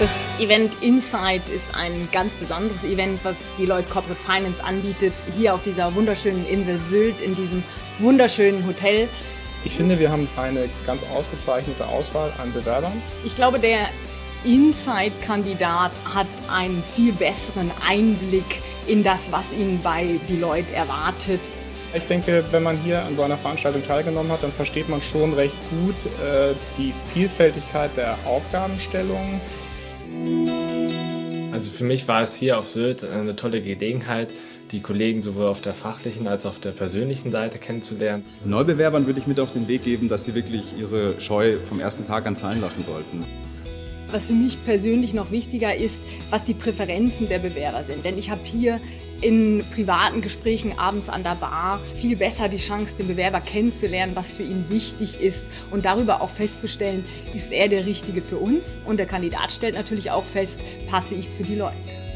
Das Event Insight ist ein ganz besonderes Event, was die Deloitte Corporate Finance anbietet, hier auf dieser wunderschönen Insel Sylt, in diesem wunderschönen Hotel. Ich finde, wir haben eine ganz ausgezeichnete Auswahl an Bewerbern. Ich glaube, der Insight-Kandidat hat einen viel besseren Einblick in das, was ihn bei Deloitte erwartet. Ich denke, wenn man hier an so einer Veranstaltung teilgenommen hat, dann versteht man schon recht gut äh, die Vielfältigkeit der Aufgabenstellungen. Also für mich war es hier auf Sylt eine tolle Gelegenheit, die Kollegen sowohl auf der fachlichen als auch auf der persönlichen Seite kennenzulernen. Neubewerbern würde ich mit auf den Weg geben, dass sie wirklich ihre Scheu vom ersten Tag an fallen lassen sollten. Was für mich persönlich noch wichtiger ist, was die Präferenzen der Bewerber sind. Denn ich habe hier in privaten Gesprächen abends an der Bar viel besser die Chance, den Bewerber kennenzulernen, was für ihn wichtig ist und darüber auch festzustellen, ist er der Richtige für uns? Und der Kandidat stellt natürlich auch fest, passe ich zu die Leute.